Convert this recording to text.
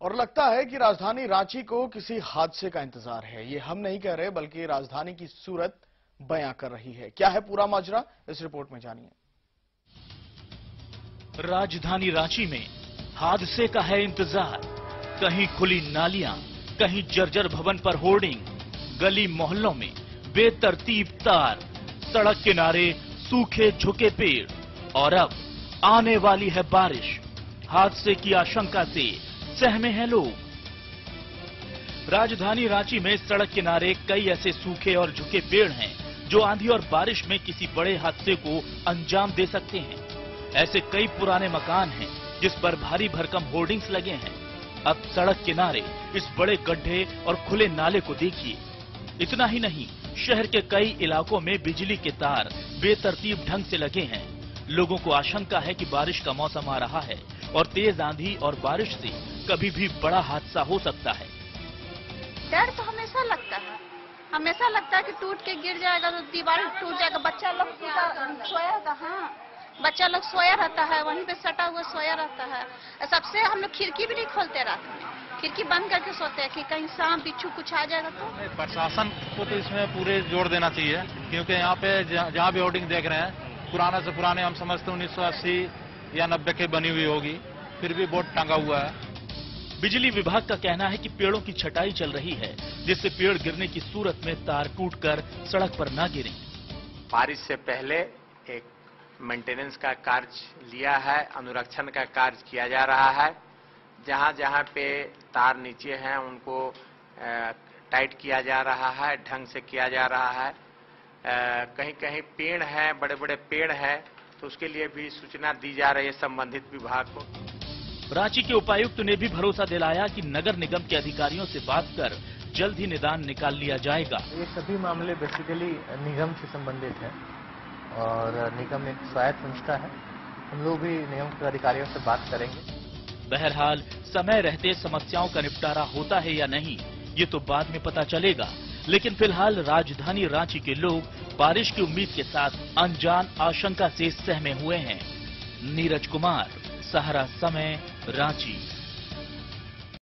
और लगता है कि राजधानी रांची को किसी हादसे का इंतज़ार है। ये हम नहीं कह रहे, बल्कि राजधानी की सूरत बयां कर रही है। क्या है पूरा माजरा? इस रिपोर्ट में जानिए। राजधानी रांची में हादसे का है इंतज़ार। कहीं खुली नालियाँ, कहीं जर्जर भवन पर होर्डिंग, गली मोहल्लों में बेतरतीब तार, सड़क किनारे सूखे झुके पेड़, और अब आने वाली है बारिश। हादसे की आशंका से सहमे हैं लोग। राजधानी रांची में सड़क किनारे कई ऐसे सूखे और झुके पेड़ हैं, जो आंधी और बारिश में किसी बड़े हादसे को अंजाम दे सकते हैं। ऐसे कई पुराने मकान हैं, जिस पर भारी भरकम होर्डिंग्स लगे हैं। अब सड़क किनारे इस बड़े गड्ढे और खुले नाले को देखिए। इतना ही नहीं, शहर के कई इलाकों में बिजली के तार बेतरतीब ढंग से लगे हैं। लोगों को आशंका है कि बारिश का मौसम आ रहा है और तेज आंधी और बारिश से कभी भी बड़ा हादसा हो सकता है। डर तो हमेशा लगता है। हमेशा लगता है कि टूट के गिर जाएगा तो दीवार टूट जाएगा। बच्चा लोग था हाँ। बच्चा लोग सोया रहता है वहीं पे सटा हुआ सोया रहता है। सबसे हम लोग खिड़की भी नहीं खोलते रात में। खिड़की बंद करके सोते हैं कि कहीं सांप बिच्छू कुछ आ जाएगा तो। प्रशासन को तो इसमें पूरे ज़ोर देना चाहिए क्योंकि यहाँ पे जहाँ जहाँ भी होर्डिंग देख रहे हैं पुराने से पुराने हम समझते उन्नीस या नब्बे की बनी हुई होगी, फिर भी बोर्ड टांगा हुआ है। बिजली विभाग का कहना है कि पेड़ों की छटाई चल रही है, जिससे पेड़ गिरने की सूरत में तार टूटकर सड़क पर न गिरे। बारिश से पहले एक मेंटेनेंस का कार्य लिया है, अनुरक्षण का कार्य किया जा रहा है। जहाँ जहाँ पे तार नीचे हैं, उनको टाइट किया जा रहा है, ढंग से किया जा रहा है। कहीं कहीं पेड़ है बड़े बड़े पेड़ है तो उसके लिए भी सूचना दी जा रही है संबंधित विभाग को। रांची के उपायुक्त ने भी भरोसा दिलाया कि नगर निगम के अधिकारियों से बात कर जल्द ही निदान निकाल लिया जाएगा। ये सभी मामले बेसिकली निगम से संबंधित है और निगम एक स्वायत्त संस्था है। हम लोग भी निगम के अधिकारियों से बात करेंगे। बहरहाल समय रहते समस्याओं का निपटारा होता है या नहीं ये तो बाद में पता चलेगा। लेकिन फ़िलहाल राजधानी रांची के लोग बारिश की उम्मीद के साथ अनजान आशंका से सहमे हुए हैं। नीरज कुमार, सहारा समय, रांची।